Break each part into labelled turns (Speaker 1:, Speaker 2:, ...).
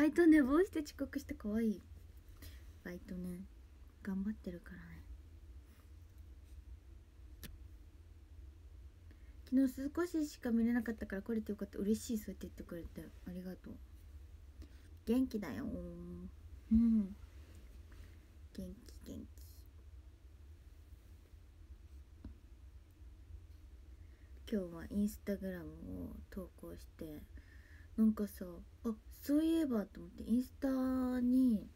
Speaker 1: バイト寝坊して遅刻してかわいいバイトね頑張ってるからね。昨日少ししか見れなかったから来れてよかった。嬉しいそうやって言ってくれて。ありがとう。元気だよ。うん。元気元気。今日はインスタグラムを投稿してなんかさあそういえばと思ってインスタに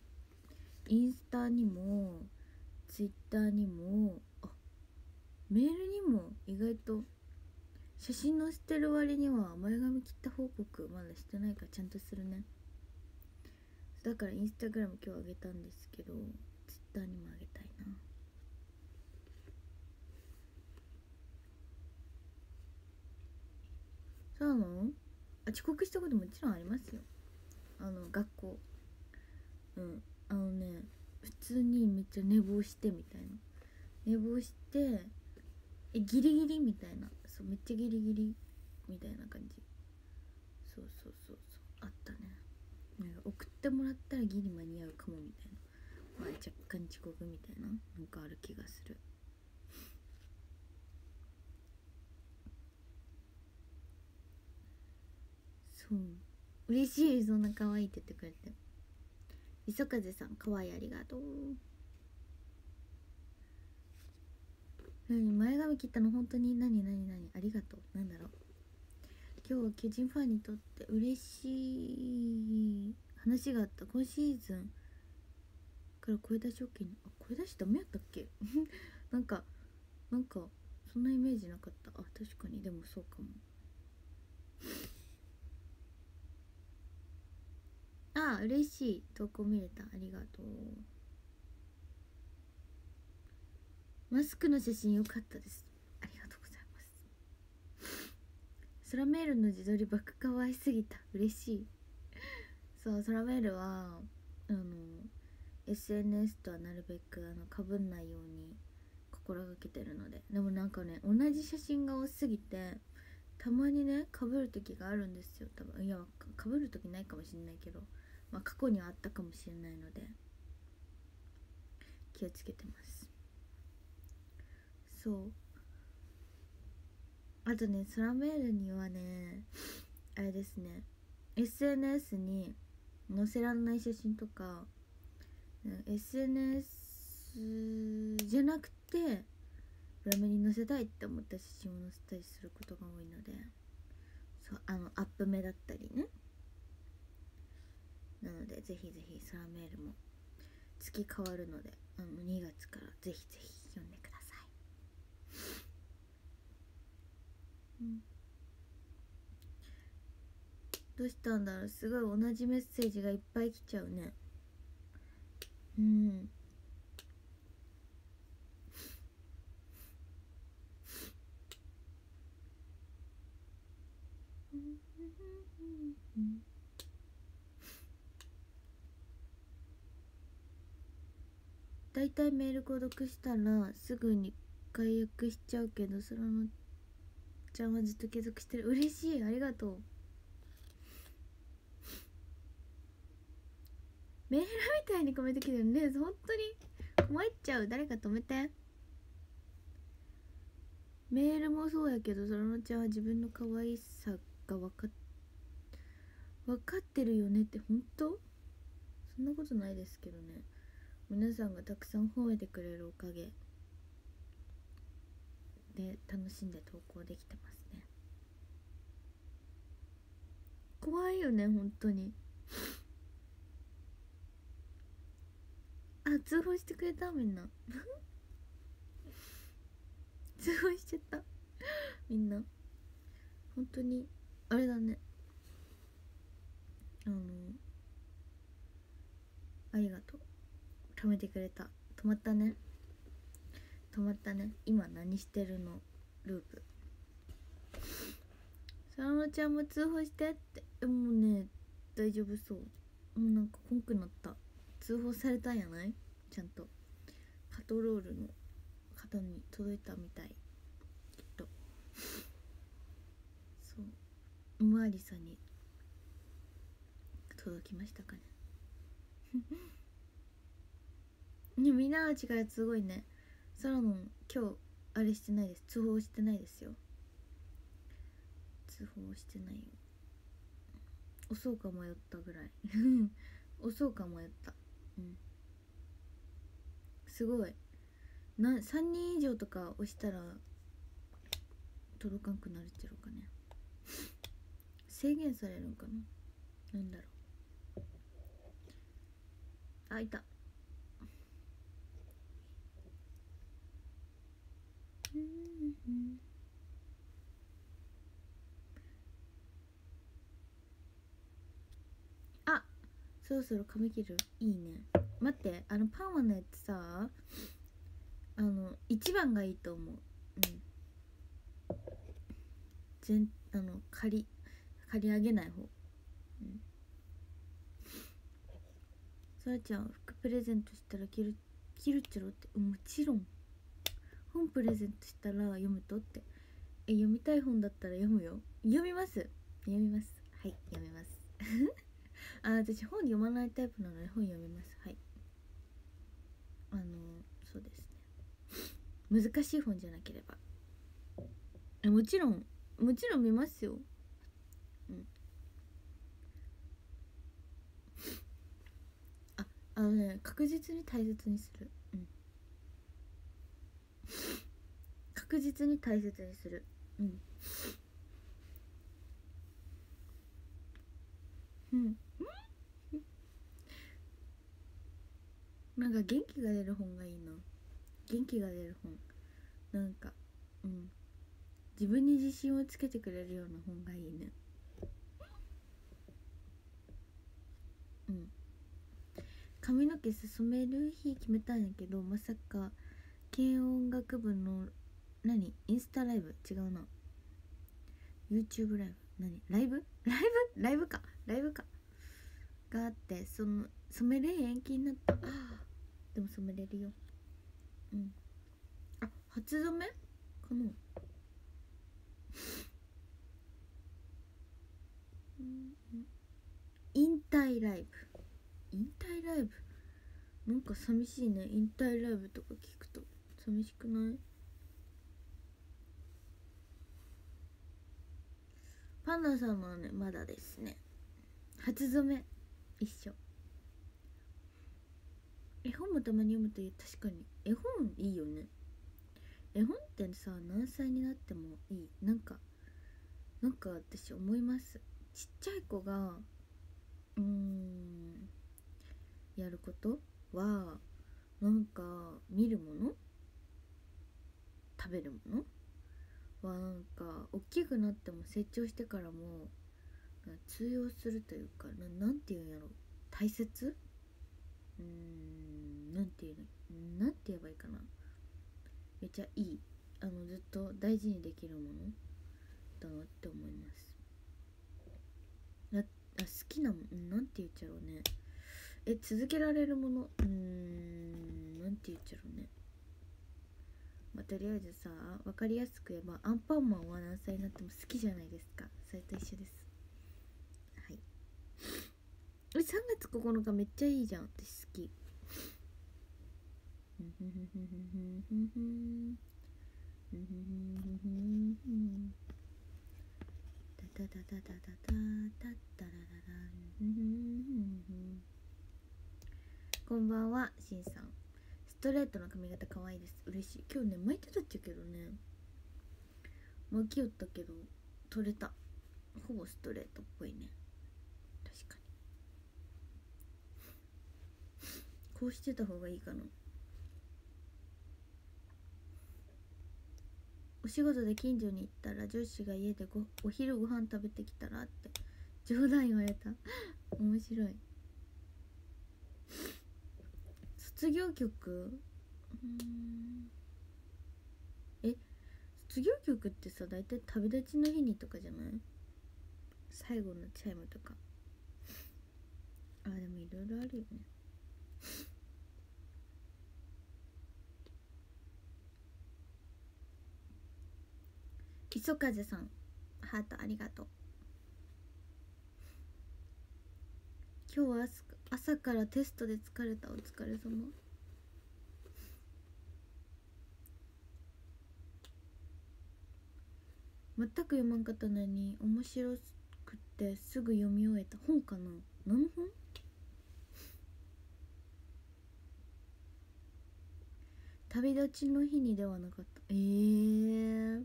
Speaker 1: インスタにもツイッターにもあメールにも意外と写真載せてる割には前髪切った報告まだしてないからちゃんとするね。だからインスタグラム今日あげたんですけどツイッターにもあげたいな。そうなの？遅刻したこともちろんありますよ。あの学校。うん。あのね普通にめっちゃ寝坊してみたいな。寝坊してえギリギリみたいな。そうめっちゃギリギリみたいな感じ。そうそうそうそう。あったね。なんか送ってもらったらギリ間に合うかもみたいな。まあ若干遅刻みたいななんかある気がする。そう。嬉しい。そんな可愛いって言ってくれて。磯風さん可愛いありがとう。何？前髪切ったの本当に？何？何？何？ありがとう。なんだろう。今日は巨人ファンにとって嬉しい話があった。今シーズンから声出し OK に。あ声出しダメやったっけ？なんかなんかそんなイメージなかった。あ確かに。でもそうかも。あ嬉しい。投稿見れた。ありがとう。マスクの写真良かったです。ありがとうございます。空メールの自撮りバック可愛すぎた。嬉しい。そう空メールはあの SNS とはなるべくあのかぶんないように心がけてるので。でもなんかね同じ写真が多すぎてたまにねかぶる時があるんですよ。多分いやかぶる時ないかもしれないけど。まあ過去にはあったかもしれないので気をつけてます。そう。あとね空メールにはねあれですね。SNS に載せられない写真とか SNS じゃなくて裏面に載せたいって思った写真を載せたりすることが多いのでそうあのアップ目だったりね。なのでぜひぜひ空メールも月変わるのであの2月からぜひぜひ読んでください、うん、どうしたんだろう？すごい同じメッセージがいっぱい来ちゃうね。うん。うん。だいたいメール購読したらすぐに解約しちゃうけどそのちゃんはずっと継続してる。嬉しい。ありがとう。メールみたいにコメント来てるね。本当に困っちゃう。誰か止めて。メールもそうやけどそのちゃんは自分の可愛さが分かっ分かってるよねって。本当？そんなことないですけどね。皆さんがたくさん褒めてくれるおかげで楽しんで投稿できてますね。怖いよね本当に。あ通報してくれたみんな。通報しちゃった。みんな。本当にあれだね。あのありがとう。止めてくれた。止まったね。止まったね。今何してるの？ループ。さらちゃんも通報してって。もうね大丈夫そう。もうなんかこんくなった。通報されたんやない？ちゃんと。パトロールの方に届いたみたい。きっと。そう。おまわりさんに届きましたかね。ねみんなの力すごいね。サラモン今日あれしてないです。通報してないですよ。通報してないよ。押そうか迷ったぐらい。押そうか迷った。うん。すごい。な3人以上とか押したら届かんくなるっちゃろうかね。制限されるんかな。なんだろう。あいたうんあそろそろ髪切る。いいね。待ってあのパーマのやつさあの一番がいいと思う。うん。全あの借り借り上げない方。うん。そらちゃん服プレゼントしたら着る着るっちゃろって。もちろん。本プレゼントしたら読むとって。え読みたい本だったら読むよ。読みます。読みます。はい読みます。あ私本読まないタイプなので本読みます。はい。あのそうですね。難しい本じゃなければ。えもちろんもちろん見ますよ。うん。ああのね確実に大切にするうん確実に大切にする。うん。うん。なんか元気が出る本がいいな。元気が出る本。なんかうん。自分に自信をつけてくれるような本がいいね。うん。髪の毛染める日決めたんやけどまさか軽音楽部の何？インスタライブ？違うな。YouTube ライブ？何？ライブ？ライブ？ライブか。ライブか。があってその染めれ延期になった。でも染めれるよ。うん。あ初染め？かな。引退ライブ。引退ライブ？なんか寂しいね。引退ライブとか聞くと。寂しくない？パンダさんはねまだですね。初染め。一緒。絵本もたまに読むといい確かに。絵本いいよね。絵本ってさ何歳になってもいい。なんかなんか私思います。ちっちゃい子がうーんやることはなんか見るもの？食べるもの？はなんか大きくなっても成長してからも通用するというかななんていうんやろ大切？うーんなんていうの？なんて言えばいいかな。めっちゃいい。あのずっと大事にできるもの？だなって思います。ああ好きなもんなんて言っちゃろうね。え続けられるもの？うーんなんて言っちゃろうね。まあ、とりあえずさ分かりやすく言えばアンパンマンは何歳になっても好きじゃないですか。それと一緒です。はい。え3月9日めっちゃいいじゃん。私好き。こんばんはしんさんトレートの髪型可愛いです。嬉しい。今日ね巻いてたっちゃけどね。巻きよったけど取れた。ほぼストレートっぽいね。確かに。こうしてた方がいいかな。お仕事で近所に行ったら上司が家でごお昼ご飯食べてきたらって冗談言われた。面白い。卒業曲？うん。え卒業曲ってさ大体旅立ちの日にとかじゃない？最後のチャイムとか。あでもいろいろあるよね。磯風さんハートありがとう。今日は朝からテストで疲れたお疲れ様。全く読まんかったのに面白くってすぐ読み終えた本かな。何本？旅立ちの日にではなかった。えー、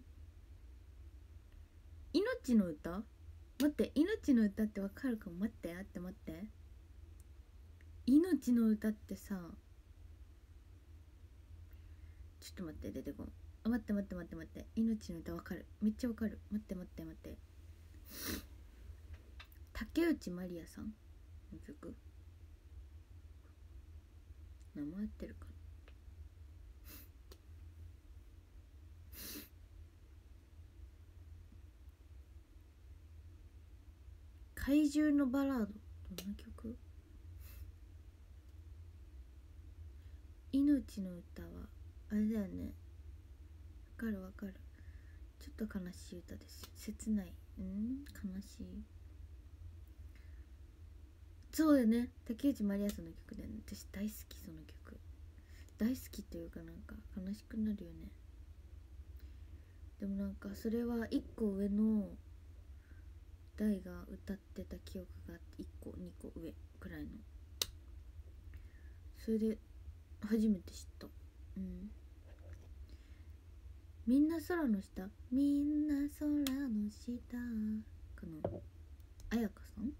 Speaker 1: 命の歌？待って命の歌ってわかるかも。待って待って待って。命の歌ってさちょっと待って出てこん。あ待って待って待って待って。命の歌わかる。めっちゃわかる。待って待って待って。竹内まりやさん？の曲？名前合ってるかな？怪獣のバラード？どんな曲？命の歌はあれだよねわかるわかるちょっと悲しい歌です切ないうん悲しいそうだよね竹内まりやさんの曲だよね私大好きその曲大好きというかなんか悲しくなるよねでもなんかそれは一個上の大が歌ってた記憶があって1個2個上くらいのそれで初めて知った。うん。みんな空の下。みんな空の下。かな彩香さん？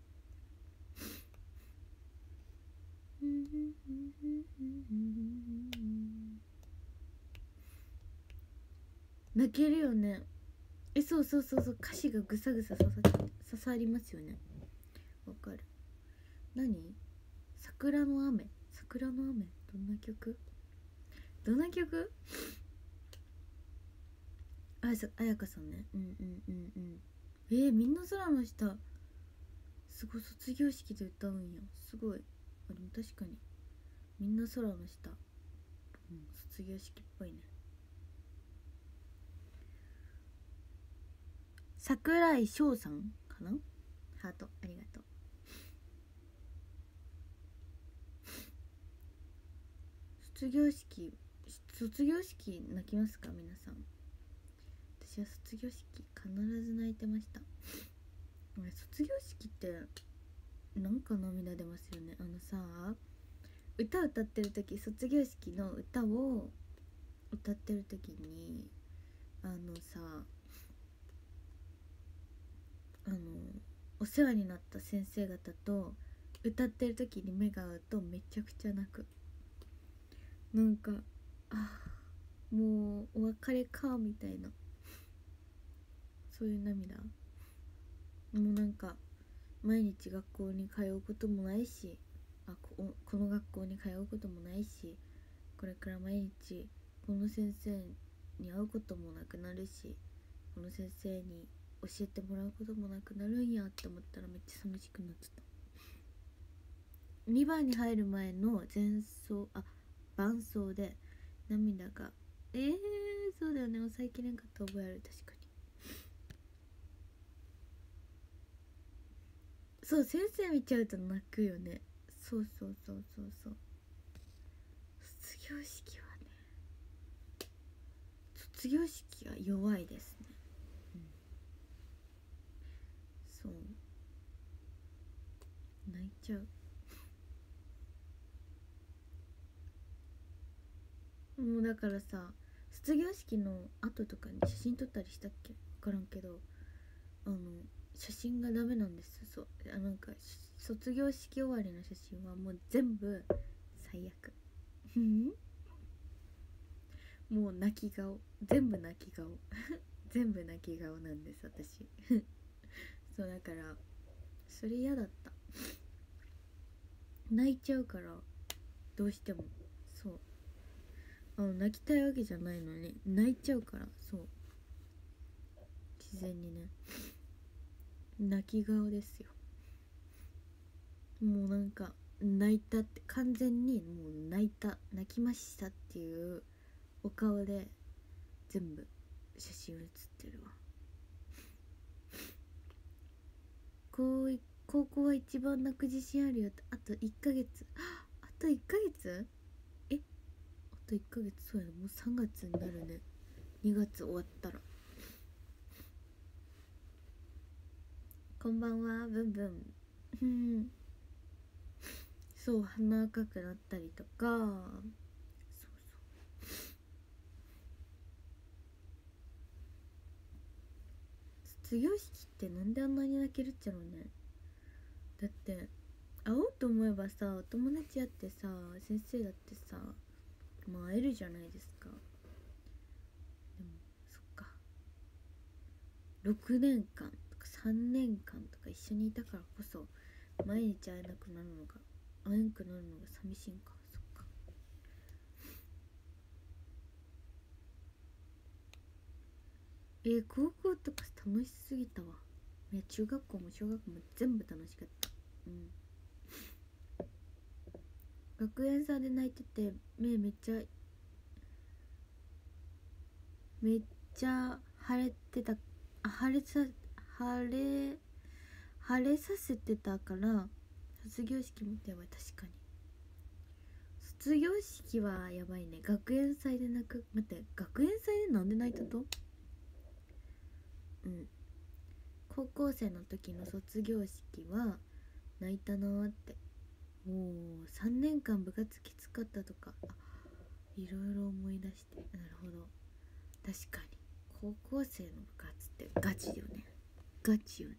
Speaker 1: 泣けるよね。えそうそうそうそう。歌詞がぐさぐさ刺さ刺さりますよね。わかる。何？桜の雨。桜の雨。どんな曲？どんな曲？あやあやかさんね。うんうんうんうん。えー、みんな空の下。すごい卒業式で歌うんや。すごい。あでも確かに。みんな空の下、うん、卒業式っぽいね。桜井翔さんかな？ハート。ありがとう。卒業式卒業式泣きますか皆さん。私は卒業式必ず泣いてました。俺卒業式ってなんか涙出ますよね。あのさ歌歌ってる時卒業式の歌を歌ってる時にあのさあのお世話になった先生方と歌ってる時に目が合うとめちゃくちゃ泣く。なんかあもうお別れかみたいな。そういう涙。もうなんか毎日学校に通うこともないしあここの学校に通うこともないしこれから毎日この先生に会うこともなくなるしこの先生に教えてもらうこともなくなるんやって思ったらめっちゃ寂しくなっちゃった。2番に入る前の前奏あ伴奏で涙が。えー、そうだよね。抑えきれんかった覚えある確かに。そう先生見ちゃうと泣くよね。そうそうそうそうそう。卒業式はね。卒業式は弱いですね。うん。そう。泣いちゃう。もうだからさ卒業式の後とかに写真撮ったりしたっけ？分からんけどあの写真がダメなんですそうあなんか卒業式終わりの写真はもう全部最悪。もう泣き顔。全部泣き顔。全部泣き顔なんです私。そうだからそれ嫌だった。泣いちゃうからどうしても。あ泣きたいわけじゃないのに。泣いちゃうから。そう。自然にね。泣き顔ですよ。もうなんか泣いたって完全にもう泣いた。泣きましたっていうお顔で全部写真写ってるわ。高校は一番泣く自信あるよって。あと1ヶ月。あと1ヶ月？と1ヶ月そうやね。もう3月になるね。2月終わったら。こんばんはブンブン。う んそう鼻赤くなったりとか。そうそう。卒業式ってなんであんなに泣けるっちゃろうね。だって会おうと思えばさお友達やってさ先生だってさまあ会えるじゃないですか。でもそっか。6年間とか3年間とか一緒にいたからこそ毎日会えなくなるのが会えんくなるのが寂しいんか。そっか。えー、高校とか楽しすぎたわ。ね中学校も小学校も全部楽しかった。うん。学園祭で泣いてて目めっちゃめっちゃ腫れてたあ腫れさ腫れ腫れさせてたから卒業式もやばい確かに。卒業式はやばいね。学園祭で泣く。待って学園祭でなんで泣いたと？うん。高校生の時の卒業式は泣いたなーって。もう3年間部活きつかったとかいろいろ思い出してなるほど。確かに。高校生の部活ってガチよね。ガチよね。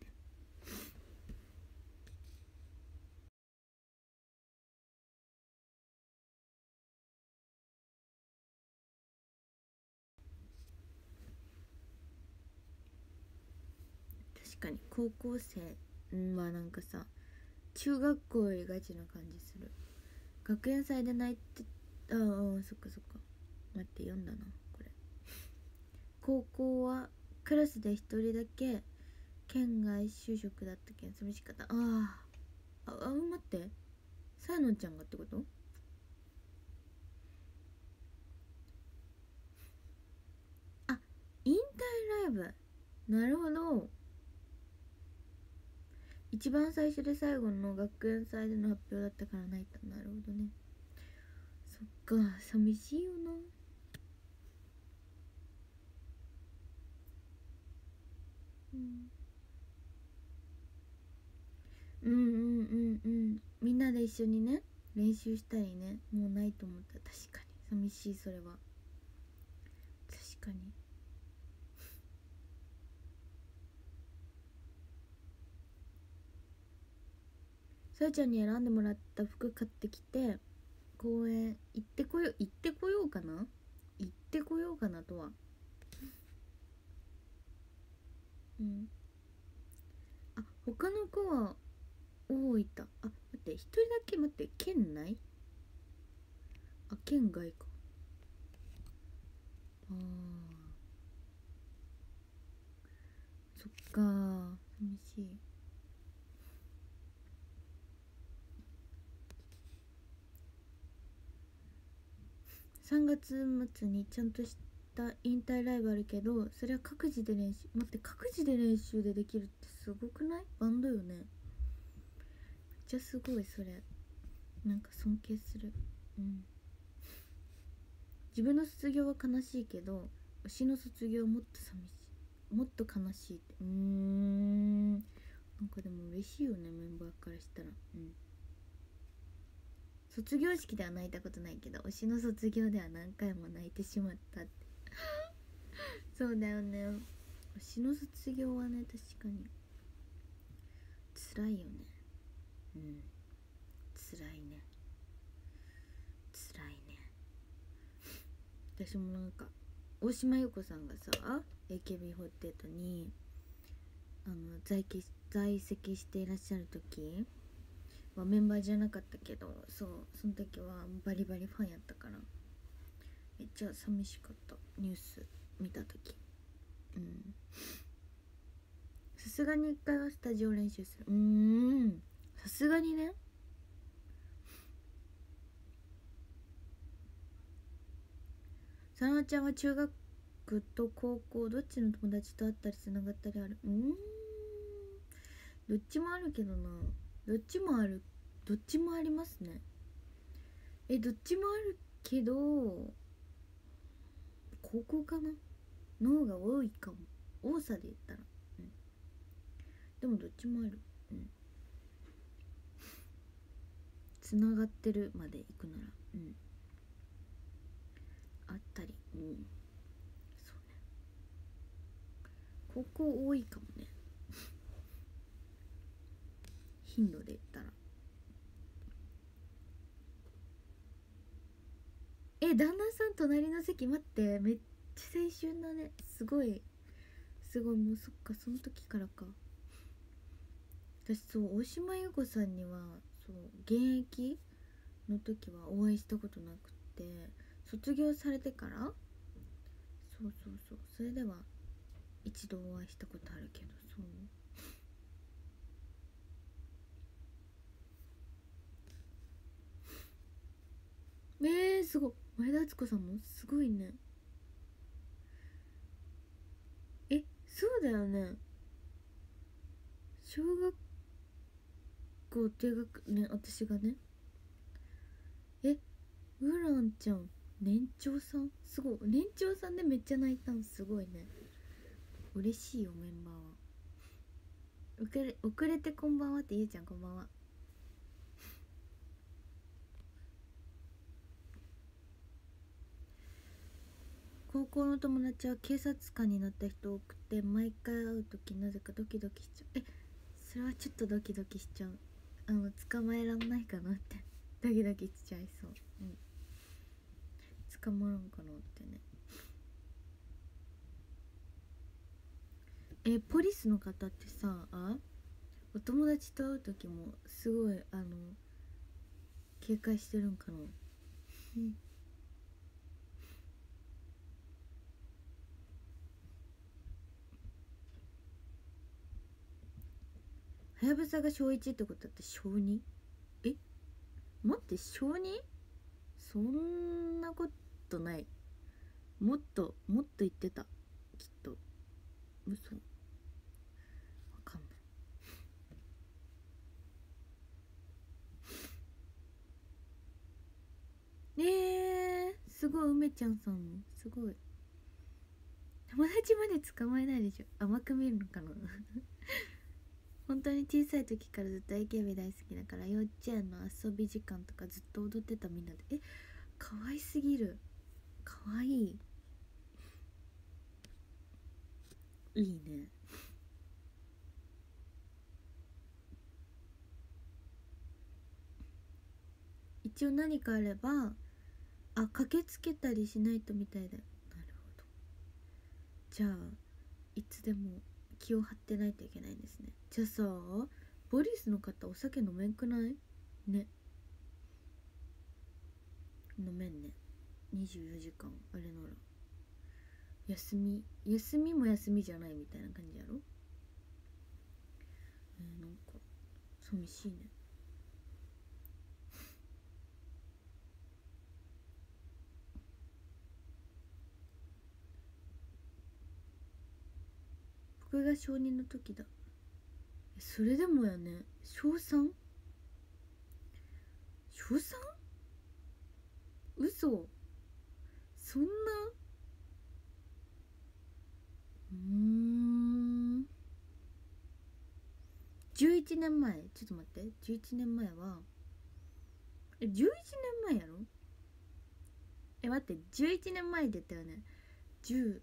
Speaker 1: 確かに高校生はなんかさ中学校よりガチな感じする。学園祭で泣いてああそっかそっか。待って読んだなこれ。高校はクラスで一人だけ県外就職だったけん寂しかったああああ待って。さやのちゃんがってこと？あ引退ライブ。なるほど。一番最初で最後の学園祭での発表だったから泣いた。なるほどね。そっか寂しいよな。うん。うんうんうんうん。みんなで一緒にね練習したりね。もうないと思った。確かに。寂しいそれは。確かに。さやちゃんに選んでもらった服買ってきて公園行ってこよう行ってこようかな？行ってこようかなとは。うん。あ他の子は大分あ待って一人だけ待って県内？あ県外か。あそっか寂しい。3月末にちゃんとした引退ライブあるけどそれは各自で練習待って各自で練習でできるってすごくない？バンドよね。めっちゃすごいそれ。なんか尊敬する。うん。自分の卒業は悲しいけど推しの卒業はもっと寂しい。もっと悲しいって。うーん。なんかでも嬉しいよねメンバーからしたら。うん。卒業式では泣いたことないけど推しの卒業では何回も泣いてしまったって。そうだよね。推しの卒業はね確かに。辛いよね。うん。辛いね。辛いね。私もなんか大島優子さんがさ AKB48 にあの在籍在籍していらっしゃる時はメンバーじゃなかったけどそうその時はバリバリファンやったから。めっちゃ寂しかった。ニュース見た時。うん。さすがに一回はスタジオ練習する。うん。さすがにね。さなちゃんは中学と高校どっちの友達と会ったりつながったりある？うん。どっちもあるけどな。どっちもあるどっちもありますね。えどっちもあるけど高校かな？脳が多いかも。多さで言ったら。うん。でもどっちもある。うん。つながってるまでいくなら。うん。あったり。うん。そうね。高校多いかもね。頻度で言ったら。え旦那さん隣の席待ってめっちゃ青春だね。すごい。すごい。もうそっかその時からか。私そう大島優子さんにはそう現役の時はお会いしたことなくて卒業されてからそうそうそうそれでは一度お会いしたことあるけどそう。えー、すごい。前田敦子さんもすごいね。えそうだよね。小学校低学年私がね。えウランちゃん年長さん？すごい。年長さんでめっちゃ泣いたんすごいね。嬉しいよメンバーは。遅れ遅れてこんばんはってゆうちゃんこんばんは。高校の友達は警察官になった人多くて毎回会う時なぜかドキドキしちゃう。えそれはちょっとドキドキしちゃう。あの捕まえらんないかなって。ドキドキしちゃいそう。うん。捕まらんかなってね。えポリスの方ってさあお友達と会う時もすごいあの警戒してるんかな？うんはやぶさが小1ってことだって小 2? え？待って小 2? そんなことない。もっともっと言ってた。きっと。嘘。わかんない。え。ー、すごい梅ちゃんさんも。すごい。友達まで捕まえないでしょ。甘く見るのかな？本当に小さい時からずっと AKB 大好きだから幼稚園の遊び時間とかずっと踊ってたみんなで。え可愛すぎる。可愛い。いいね。一応何かあればあ駆けつけたりしないとみたいだなるほど。じゃあいつでも気を張ってないといけないんですね。じゃあさボリスの方お酒飲めんくない？ね。飲めんね。24時間あれなら。休み休みも休みじゃないみたいな感じやろ？えー、なんか寂しいね。僕が小2の時だ。それでもやね。小 3? 小 3? 嘘。そんな？うん。11年前。ちょっと待って。11年前は？え11年前やろ？え待って。11年前で言ったよね。10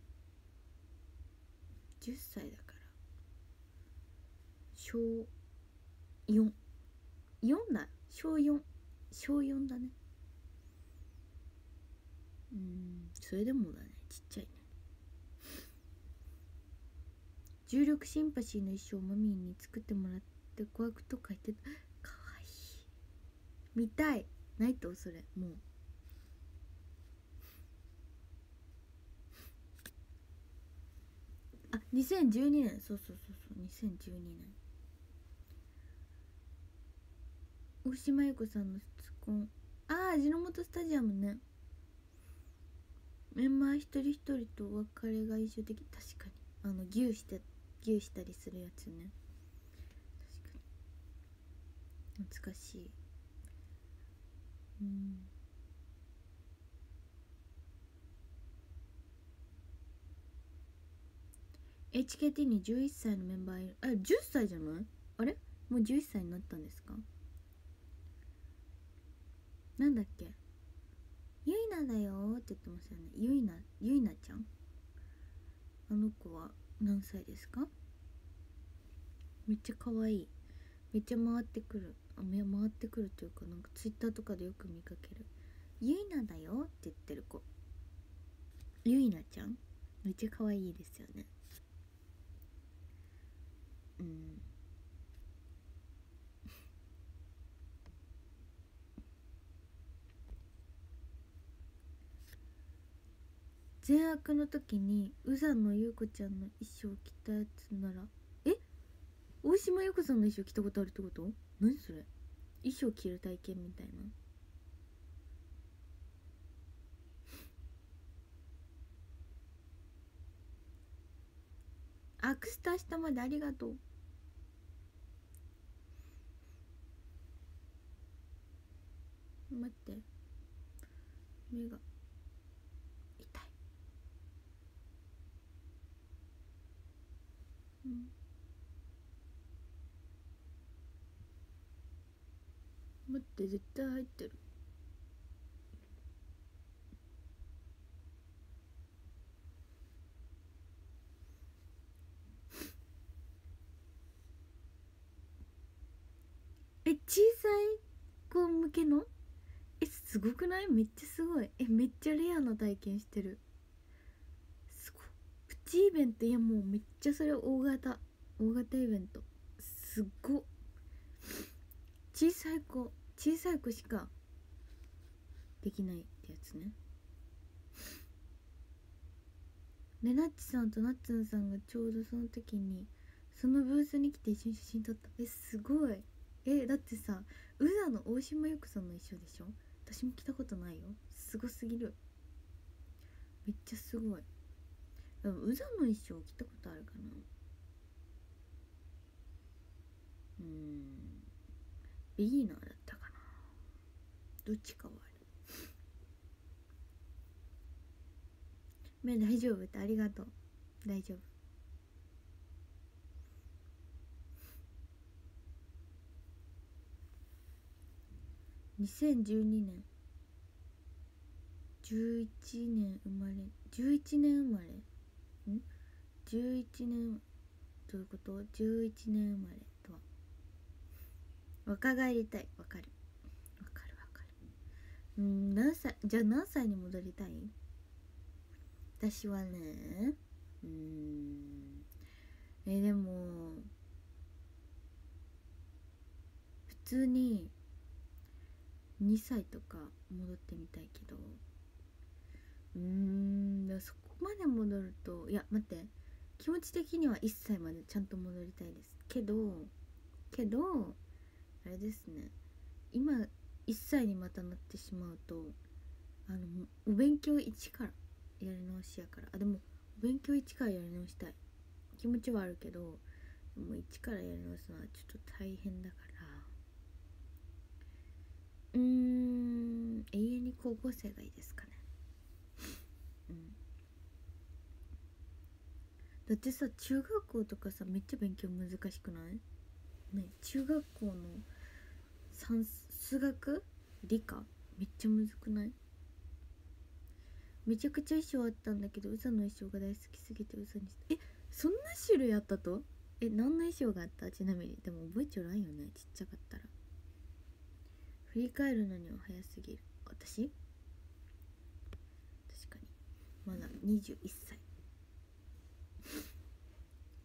Speaker 1: 10歳だから。小44だ小4小4だね。うんそれでもだね。ちっちゃいね。重力シンパシーの衣装をマミーに作ってもらって怖くと書いてた。かわいい。見たい。ないと？それ。もう。2012年そうそうそうそう。2012年大島優子さんの質問ああ味の素スタジアムね。メンバー一人一人とお別れが印象的。確かに。あの牛して牛したりするやつね。確かに。懐かしい。うん。HKT に11歳のメンバーいる。あ10歳じゃない？あれ？もう11歳になったんですか？なんだっけ？ゆいなだよって言ってますよね。ゆいなゆいなちゃん？あの子は何歳ですか？めっちゃ可愛い。めっちゃ回ってくる。あ回ってくるというかなんかツイッターとかでよく見かける。ゆいなだよって言ってる子。ゆいなちゃん？めっちゃ可愛いですよね。うん。善悪の時に宇佐野優子ちゃんの衣装着たやつならえ？大島優子さんの衣装着たことあるってこと？何それ？衣装着る体験みたいな。アクスタ下までありがとう。待って。目が。痛い。うん。待って絶対入ってる。小さい子向けの？えすごくない？めっちゃすごい。えめっちゃレアな体験してる。すごプチイベント。いやもうめっちゃそれ大型。大型イベント。すっご小さい子小さい子しかできないってやつね。でナッチさんとナッツンさんがちょうどその時にそのブースに来て一緒に写真撮った。えすごい。えだってさ宇佐の大島優子さんの衣装でしょ？私も着たことないよ。すごすぎる。めっちゃすごい。でも宇佐の衣装着たことあるかな？うん。ビギナーだったかな？どっちかはある。目大丈夫って。ありがとう。大丈夫。2012年11年生まれ。11年生まれ。ん？11年どういうこと？11年生まれ。とは。若返りたい。わかる。わかるわかる。うん何歳？じゃあ何歳に戻りたい？私はね。うん。えでも。普通に2歳とか戻ってみたいけど。うーんそこまで戻るといや待って気持ち的には1歳までちゃんと戻りたいです。けどけどあれですね。今1歳にまたなってしまうとあのお勉強1からやり直しやから。あでもお勉強1からやり直したい。気持ちはあるけどもう1からやり直すのはちょっと大変だから。うん永遠に高校生がいいですかね。うん。だってさ中学校とかさめっちゃ勉強難しくない？ね中学校の算数学理科めっちゃむずくない？めちゃくちゃ衣装あったんだけどうさの衣装が大好きすぎてうさにしてえそんな種類あったと？え何の衣装があった？ちなみに。でも覚えちゃらんよねちっちゃかったら。振り返るのには早すぎる。私？確かに。まだ21歳。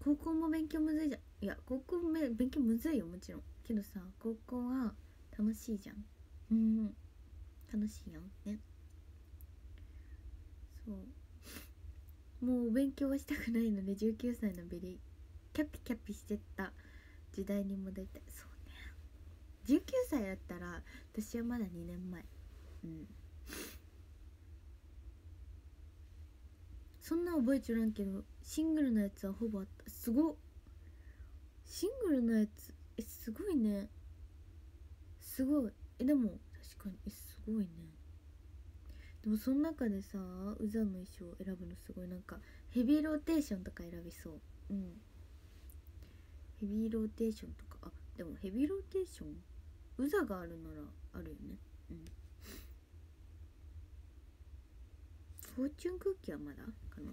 Speaker 1: 高校も勉強むずいじゃん。いや高校め勉強むずいよもちろん。けどさ高校は楽しいじゃん。うん。楽しいやん。ね。そう。もうお勉強はしたくないので19歳のベリ。ーキャピキャピしてた時代に戻りたい。そう。19歳だったら私はまだ2年前。うん。そんな覚えちゃらんけどシングルのやつはほぼあった。すごっ。シングルのやつえすごいね。すごい。えでも確かにえすごいね。でもその中でさウザの衣装を選ぶのすごい。なんかヘビーローテーションとか選びそう。うん。ヘビーローテーションとか。あでもヘビーローテーション？ウザがあるならあるよね。うん。フォーチュンクッキーはまだかな。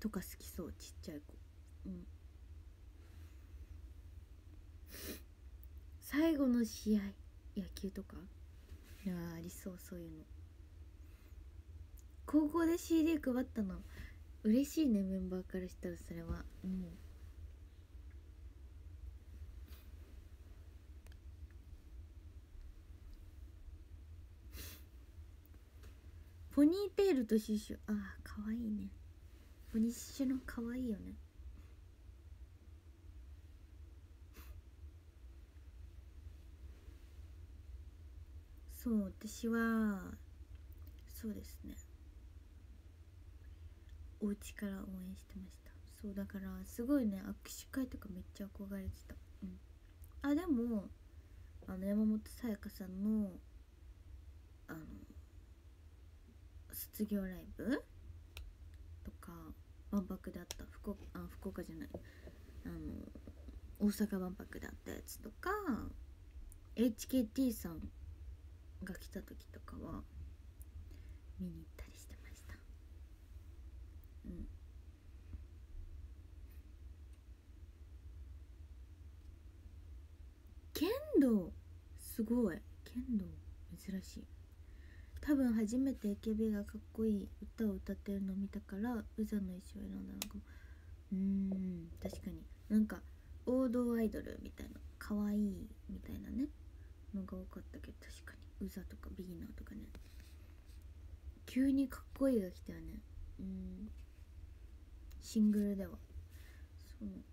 Speaker 1: とか好きそうちっちゃい子。うん。最後の試合野球とか？いやありそうそういうの。高校で CD 配ったの。嬉しいねメンバーからしたらそれは。うん。ポニーテールとシュシュ。ああかわいいね。ポニッシュのかわいいよね。そう私はそうですね。お家から応援してました。そうだからすごいね握手会とかめっちゃ憧れてた。うん。あでもあの山本さやかさんのあの卒業ライブ？とか万博であった福岡あ福岡じゃない。あの大阪万博であったやつとか HKT さんが来た時とかは見に行ったりしてました。うん。剣道すごい。剣道珍しい。多分初めて AKB がかっこいい歌を歌ってるのを見たからウザの衣装を選んだのかも。うーん確かに。なんか王道アイドルみたいな可愛いみたいなねのが多かったけど確かに。ウザとかビギナーとかね。急にかっこいいが来たよね。うん。シングルでは。そうなんか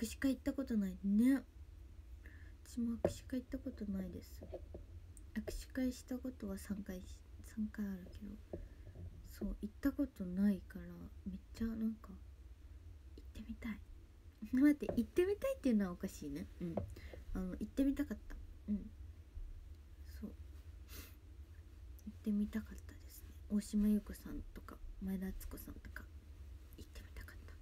Speaker 1: 握手会行ったことない。ね。私も握手会行ったことないです。握手会したことは3回し3回あるけど。そう行ったことないからめっちゃなんか行ってみたい。待って行ってみたいっていうのはおかしいね。うん。あの行ってみたかった。うん。そう。行ってみたかったですね。大島優子さんとか前田敦子さんとか行ってみたかった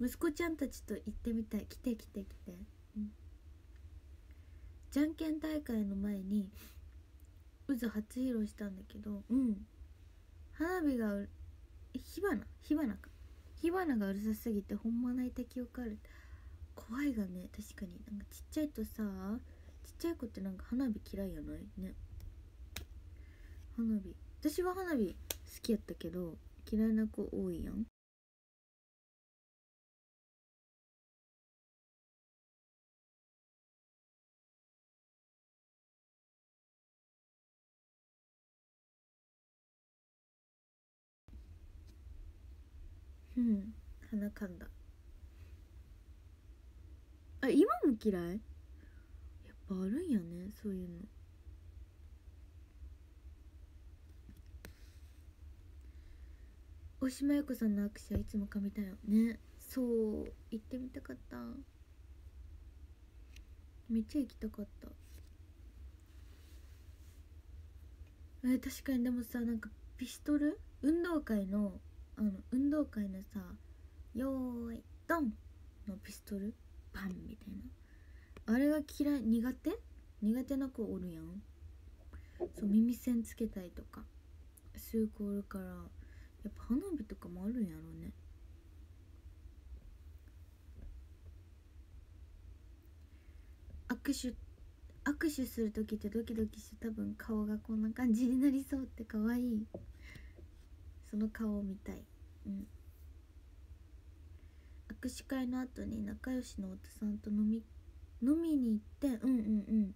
Speaker 1: 息子ちゃんたちと行ってみたい。来て来て来て、うん、じゃんけん大会の前に渦初披露したんだけどうん。花火がう火花？火花か。火花がうるさすぎてほんま泣いた記憶ある。怖いがね確かに。なんかちっちゃいとさちっちゃい子ってなんか花火嫌いやない？ね。花火。私は花火好きやったけど嫌いな子多いやんうん。鼻かんだ。あ今も嫌い？やっぱあるんやねそういうの。大島優子さんの握手はいつも噛みたいよね。そう行ってみたかった。めっちゃ行きたかった。え確かにでもさなんかピストル？運動会のあの運動会のさ「よーいドン!」のピストル？パンみたいな。あれが嫌い苦手？苦手な子おるやん。そう耳栓つけたりとか。する子おるからやっぱ花火とかもあるんやろうね。握手握手する時ってドキドキして多分顔がこんな感じになりそうって可愛い。その顔を見たい。うん。握手会の後に仲良しのおっさんと飲み飲みに行ってうんうんうん。